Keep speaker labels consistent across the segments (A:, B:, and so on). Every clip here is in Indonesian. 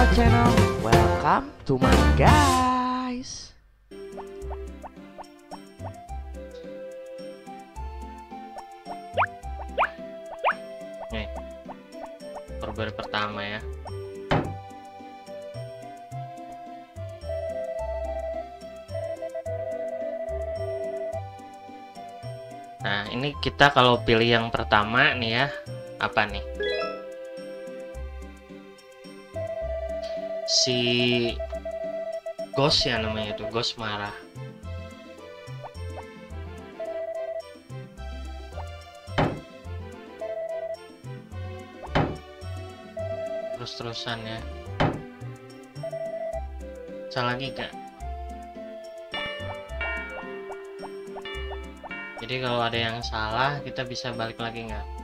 A: our channel. Welcome to my guys.
B: Nih, strawberry pertama ya. Nah, ini kita kalau pilih yang pertama nih ya, apa nih? Si Ghost ya namanya itu, Ghost marah. Terus-terusan ya. Salah lagi gak? Jadi kalau ada yang salah, kita bisa balik lagi nggak?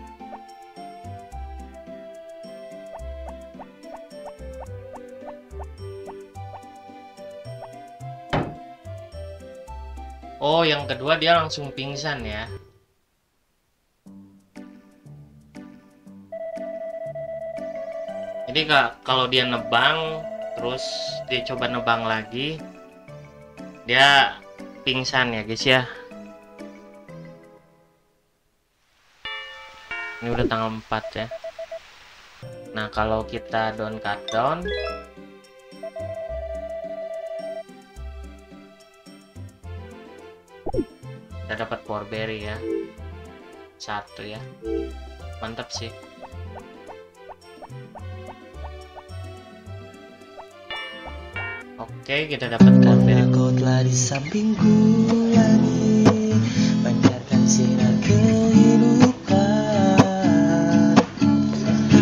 B: Oh, yang kedua dia langsung pingsan ya. Jadi kak, kalau dia nebang, terus dia coba nebang lagi, dia pingsan ya guys ya. Ini udah tanggal 4 ya. Nah, kalau kita down cut down kita dapat power berry ya. Satu ya. Mantap sih. Oke, kita dapat power berry.
C: Karena kau telah di sampingku lagi Pancarkan sinar kehidupan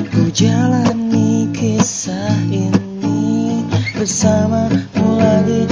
C: Ku jalani kisah ini Bersamamu lagi